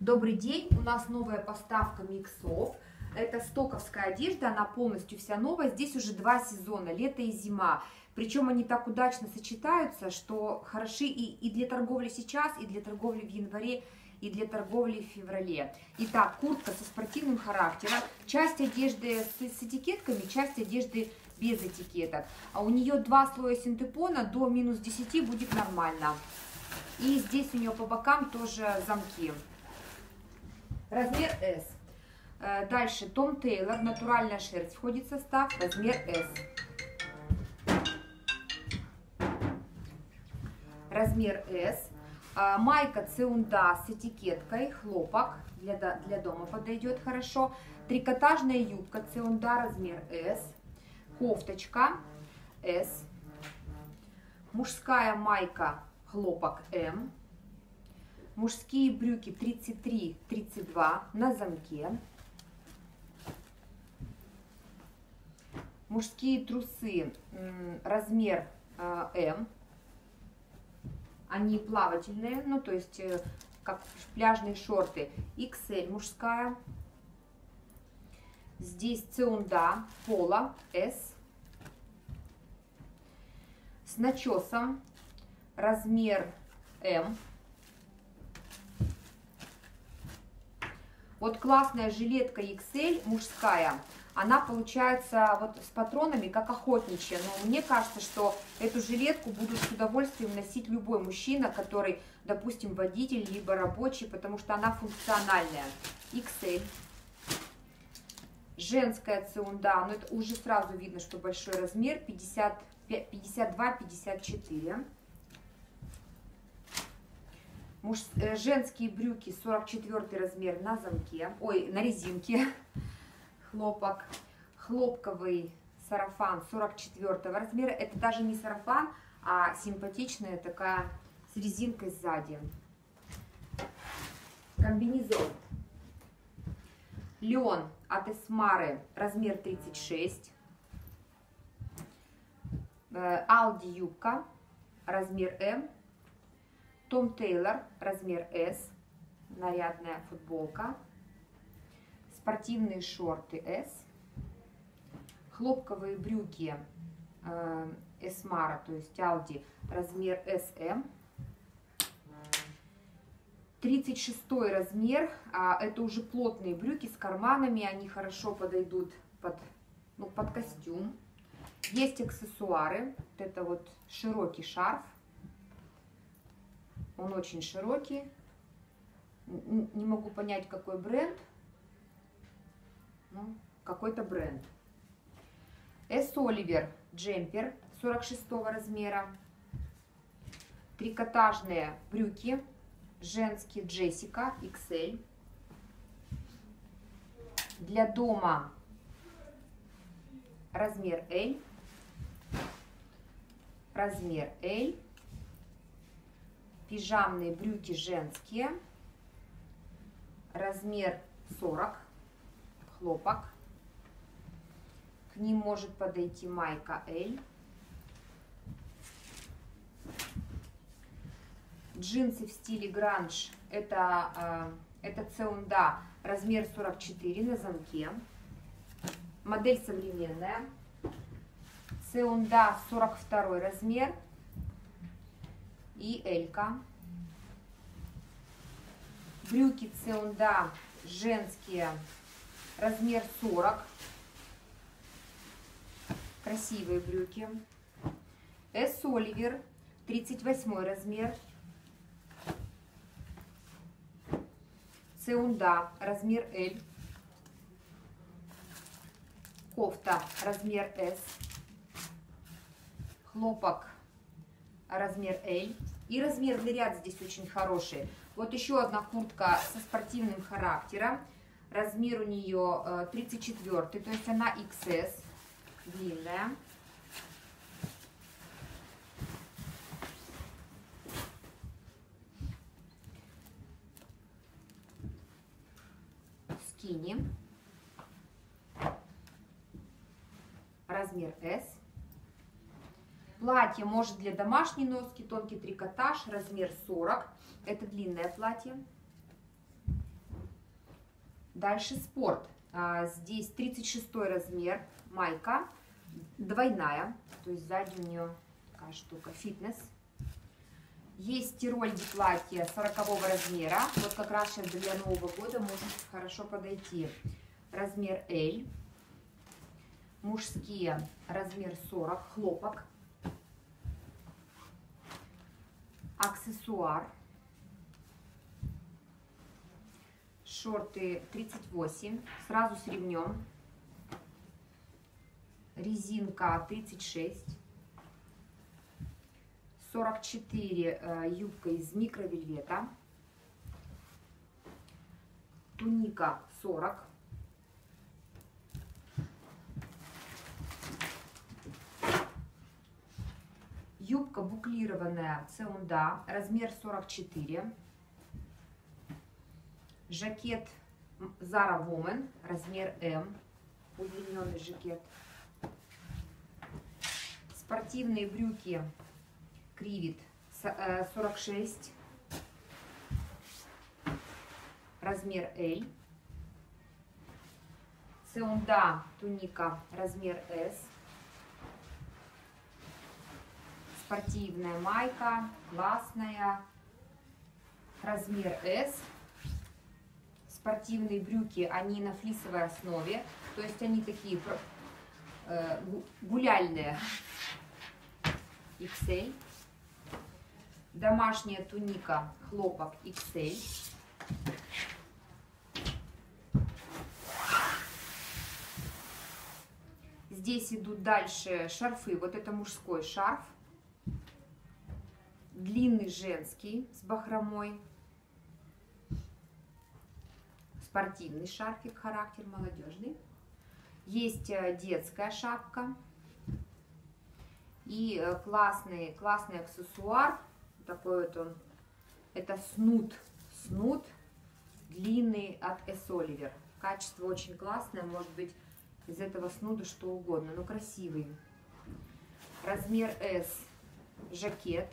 Добрый день, у нас новая поставка миксов. Это стоковская одежда, она полностью вся новая. Здесь уже два сезона, лето и зима. Причем они так удачно сочетаются, что хороши и, и для торговли сейчас, и для торговли в январе, и для торговли в феврале. Итак, куртка со спортивным характером. Часть одежды с, с этикетками, часть одежды без этикеток. А у нее два слоя синтепона, до минус 10 будет нормально. И здесь у нее по бокам тоже замки. Размер S. Э, дальше Том Тейлор, натуральная шерсть входит в состав, размер S. Размер S. А, майка Цеунда с этикеткой, хлопок, для, для дома подойдет хорошо. Трикотажная юбка Цеунда, размер S. Кофточка S. Мужская майка, хлопок M. Мужские брюки 33-32 на замке. Мужские трусы размер а, М. Они плавательные, ну то есть э, как пляжные шорты. XL мужская. Здесь цеунда пола S. С начесом размер М. Вот классная жилетка XL мужская, она получается вот с патронами, как охотничья. Но мне кажется, что эту жилетку будут с удовольствием носить любой мужчина, который, допустим, водитель, либо рабочий, потому что она функциональная. XL. Женская циунда, но это уже сразу видно, что большой размер, 52-54. Муж, э, женские брюки 44 размер на замке, ой, на резинке, хлопок, хлопковый сарафан 44 размера. Это даже не сарафан, а симпатичная такая с резинкой сзади. Комбинезон. Леон от Эсмары, размер 36. Э, Алди юбка, размер М. Том Тейлор, размер S, нарядная футболка, спортивные шорты S, хлопковые брюки Эсмара, то есть Алди, размер SM, 36 размер, а это уже плотные брюки с карманами, они хорошо подойдут под, ну, под костюм. Есть аксессуары, вот это вот широкий шарф, он очень широкий. Не могу понять, какой бренд. Ну, какой-то бренд. S. Оливер джемпер 46 размера. Трикотажные брюки. Женские Джессика XL. Для дома размер L. Размер L пижамные брюки женские, размер 40, хлопок. К ним может подойти майка L. Джинсы в стиле гранж, это, э, это Цеунда, размер 44 на замке. Модель современная. Цеунда 42 размер, и Элька. Брюки Цеунда женские, размер 40. Красивые брюки. С. Оливер, 38 размер. Цеунда, размер L. Кофта, размер S. Хлопок, размер L. И размерный ряд здесь очень хороший. Вот еще одна куртка со спортивным характером. Размер у нее 34, э, то есть она XS, длинная. Скини. Размер S. Платье может для домашней носки, тонкий трикотаж, размер 40. Это длинное платье. Дальше спорт. А, здесь 36 размер, майка, двойная, то есть сзади у нее такая штука, фитнес. Есть тирольди платье 40 размера, вот как раз сейчас для Нового года может хорошо подойти. Размер L. Мужские размер 40, хлопок. Аксессуар. Шорты 38, сразу с ремнем. Резинка 36. 44 э, юбка из микровельвета. Туника 40. Юбка буклированная Цеунда, размер 44. Жакет Zara Woman, размер М, удлиненный жакет. Спортивные брюки Кривит 46, размер L. Цеунда туника, размер S. Спортивная майка, классная, размер S спортивные брюки, они на флисовой основе, то есть они такие э, гуляльные. XL. Домашняя туника, хлопок XL. Здесь идут дальше шарфы. Вот это мужской шарф. Длинный женский с бахромой спортивный шарфик, характер молодежный. Есть э, детская шапка. И э, классный, классный аксессуар. Такой вот он. Это снуд. Снуд длинный от. Oliver. Качество очень классное. Может быть из этого снуда что угодно. Но красивый. Размер S. Жакет.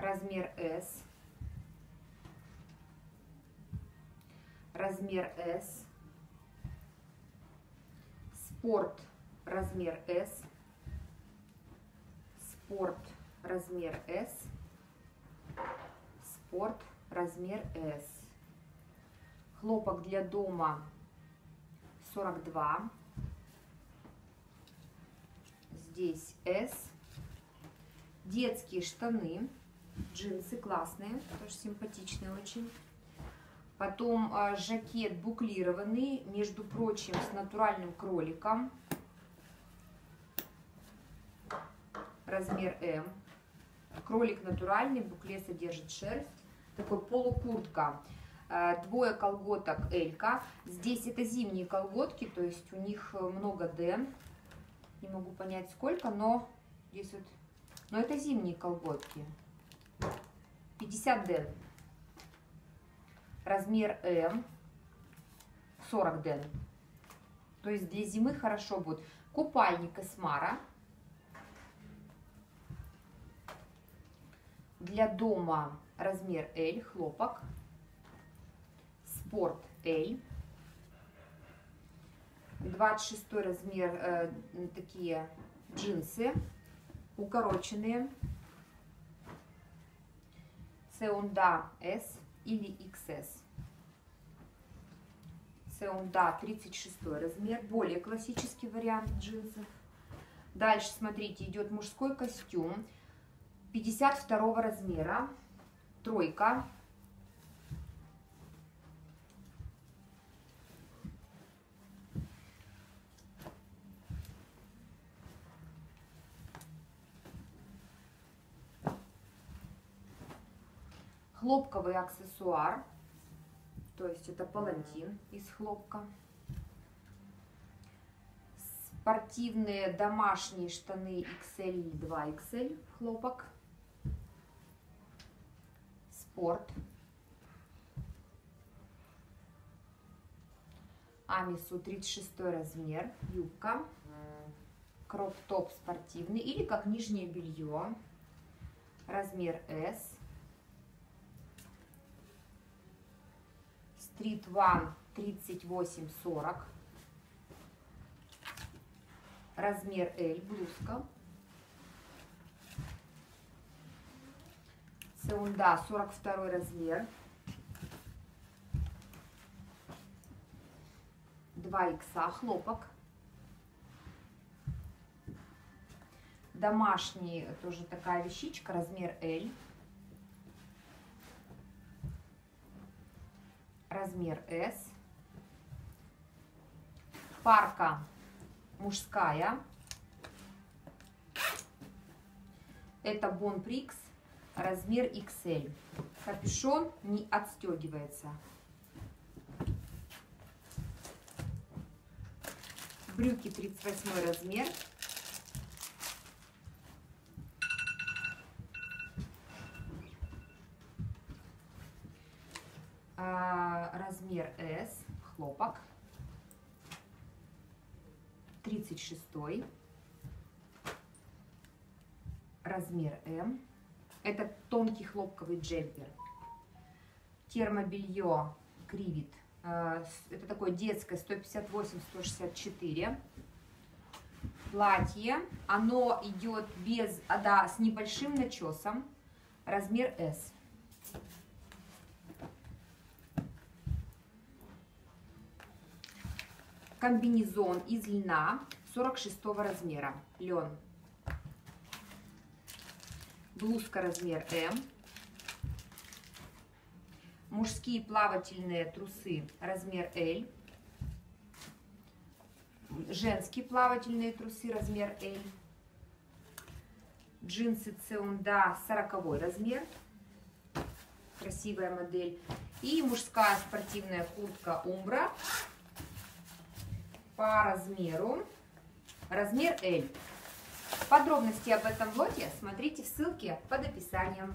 Размер S размер S, спорт размер S, спорт размер S, спорт размер S. Хлопок для дома 42. Здесь S. Детские штаны, джинсы классные, тоже симпатичные очень. Потом а, жакет буклированный, между прочим, с натуральным кроликом. Размер М. Кролик натуральный, букле содержит шерсть. Такой полукуртка. А, двое колготок Элька. Здесь это зимние колготки, то есть у них много Д. Не могу понять сколько, но здесь вот... Но это зимние колготки. 50 Д размер М, 40 ден. То есть для зимы хорошо будет. Купальник Эсмара. Для дома размер L, хлопок. Спорт L. 26 размер, э, такие джинсы, укороченные. Сеунда S или XS. Сеунда 36 размер, более классический вариант джинсов. Дальше, смотрите, идет мужской костюм 52 размера, тройка. Хлопковый аксессуар то есть это палантин из хлопка. Спортивные домашние штаны XL или 2XL хлопок. Спорт. Амису 36 размер, юбка, кроп-топ спортивный или как нижнее белье, размер S, Street One 38-40. Размер L, блузка. Сеунда 42 размер. 2 икса, хлопок. Домашний, тоже такая вещичка, размер L. Размер S. Парка мужская. Это Бонприкс, размер XL. Капюшон не отстегивается. Брюки 38 размер. Размер S, хлопок. 36 размер М. Это тонкий хлопковый джемпер. Термобелье кривит. А, это такое детское 158-164. Платье. Оно идет без, а, да, с небольшим начесом. Размер S. комбинезон из льна 46 размера, лен. Блузка размер М. Мужские плавательные трусы размер L. Женские плавательные трусы размер L. Джинсы Цеунда 40 размер. Красивая модель. И мужская спортивная куртка Умбра по размеру. Размер L. Подробности об этом лоте смотрите в ссылке под описанием.